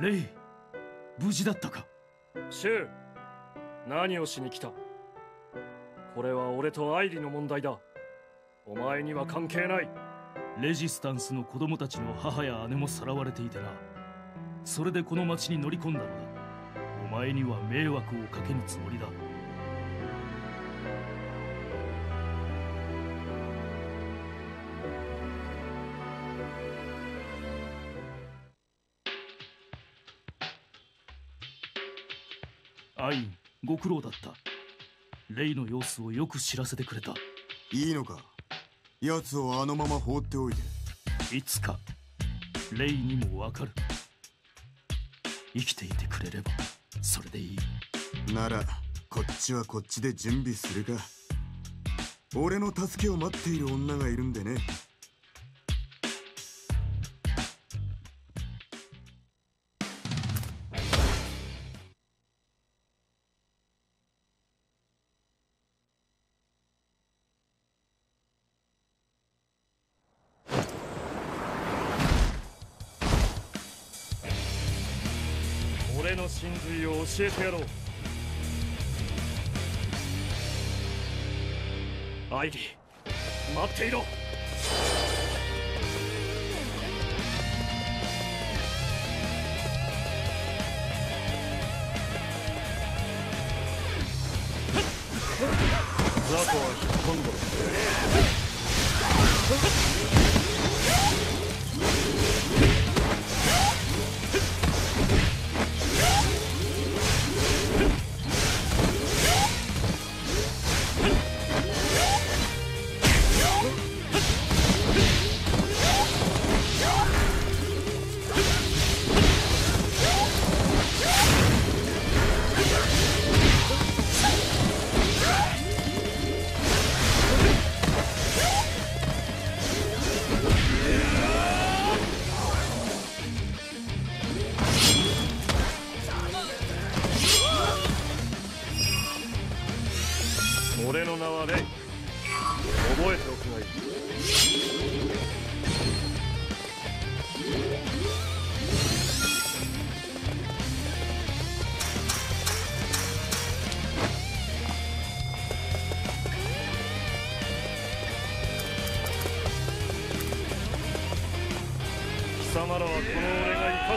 レイ無事だったか？シュウ何をしに来た？これは俺とアイリの問題だ。お前には関係ない。レジスタンスの子供たちの母や姉もさらわれていてな。それでこの町に乗り込んだのだ。お前には迷惑をかけぬつもりだご苦労だった。レイの様子をよく知らせてくれた。いいのか？奴をあのまま放っておいて。いつかレイにもわかる。生きていてくれればそれでいい。ならこっちはこっちで準備するか。俺の助けを待っている女がいるんでねの真髄を教えてやろう。アイリー待っていろ。ザコは引っ込んど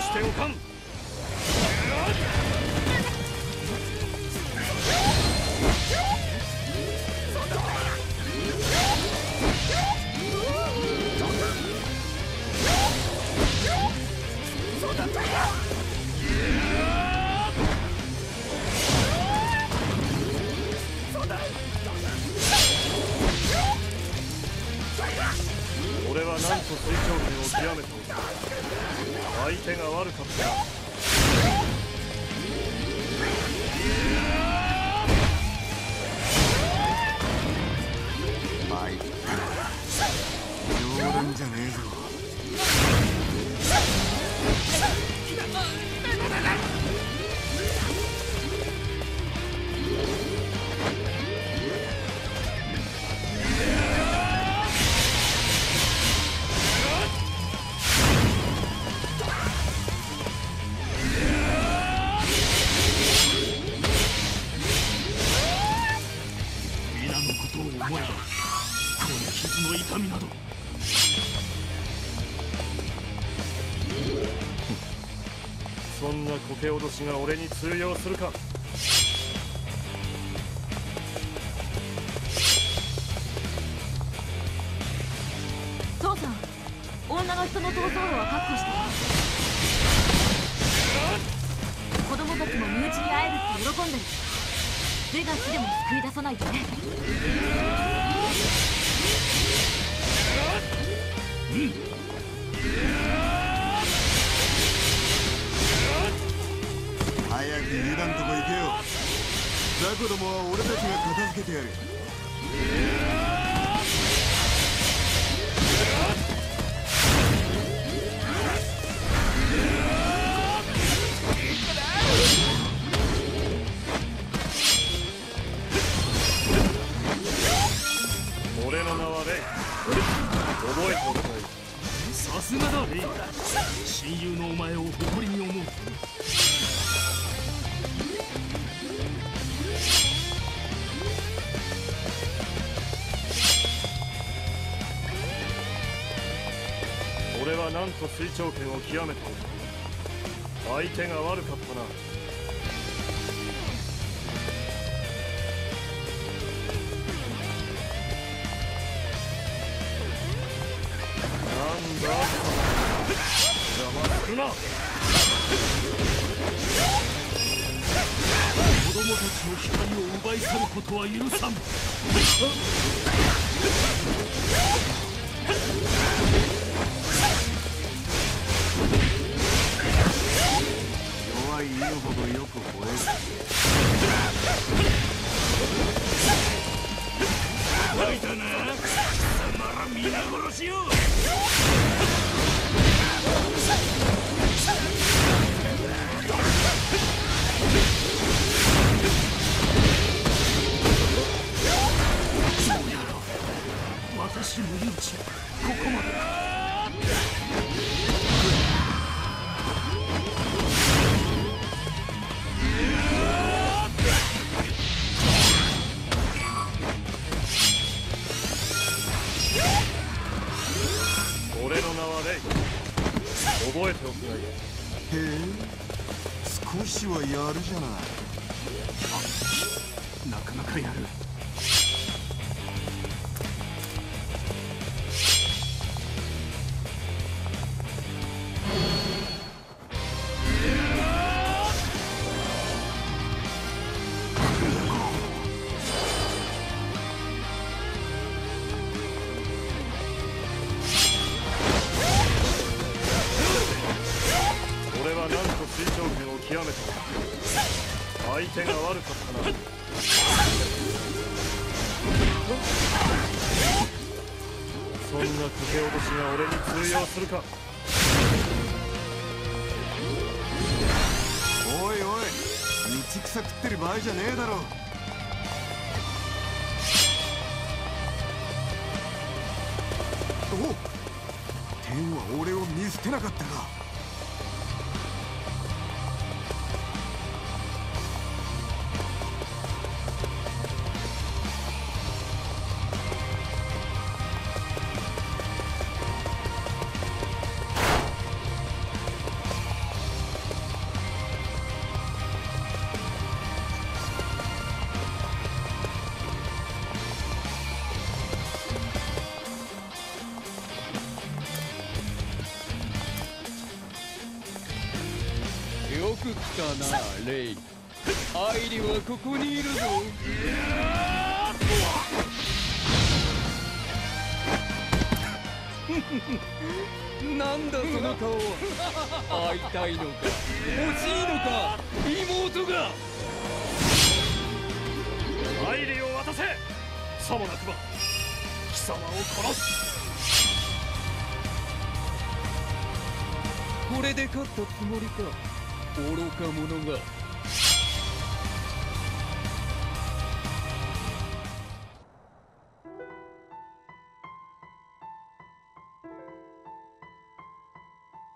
しておかん。俺はなんと水長軍を極めて。おく相手が悪かった。参った。冗談じゃねえぞけ脅しが俺に通用するか。父さん女の人の逃走路は確保した子供たちも身内に会えるって喜んでる。ベガスでも救い出さないとね。早く油断とこ行けよ。ザコどもは俺たちが片付けてやる。親友のお前を誇りに思う。俺はなんと水長剣を極めた相手が悪かったな。な子供たちの光を奪い去ることは許さん。覚えておくがいい。へえ。少しはやるじゃない。なかなかやる。相手が悪かったな。そんな駆け落としが俺に通用するか。おいおい道草食ってる場合じゃねえだろ。お天は俺を見捨てなかったか。く来たなレイアイリはここにいるぞなんだその顔。は会いたいのか欲しいのか妹がアイリを渡せさもなくば貴様を殺すこれで勝ったつもりか愚か者が。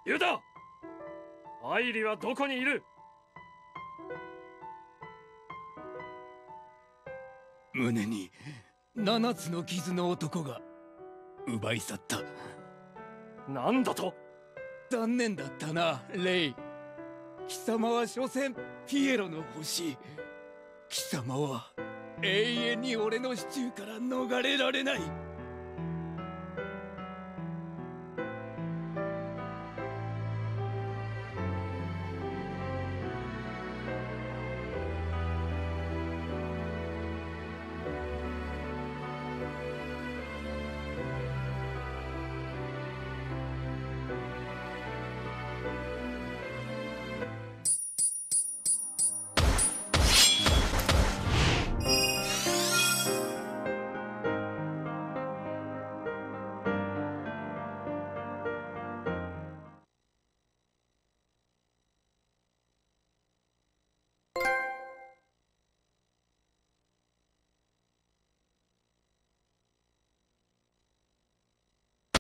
ユダアイリはどこにいる？胸に七つの傷の男が奪い去った。なんだと？残念だったなレイ貴様は所詮ピエロの星。貴様は永遠に俺の支柱から逃れられない。